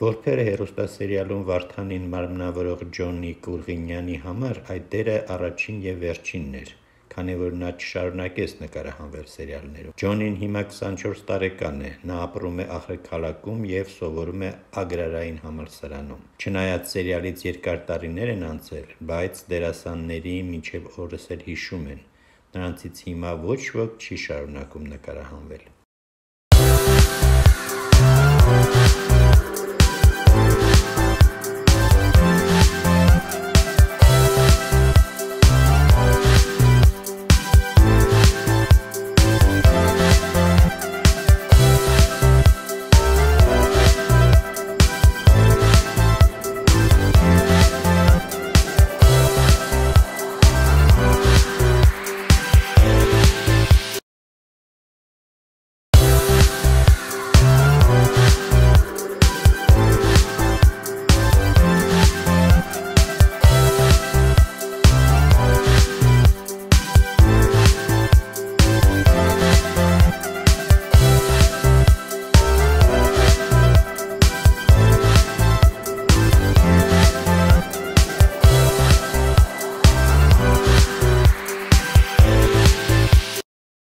Որբերը հերոստասերիալում Վարդանին մարմնավորող Ջոնի Կուրղինյանի համար այդ դերը առաջին եւ վերջինն էր, քանի որ նա չշարունակեց նկարահանվել սերիալներում։ Ջոնին հիմա 24 տարեկան է, նա ապրում է Ախրքալաքում եւ սովորում է Agrarային համալսարանում։ Չնայած սերիալից երկար տարիներ են անցել, բայց դերասանների մինչև օրս էլ հիշում են։ Նրանցից հիմա ոչ ոք չի շարունակում նկարահանվել։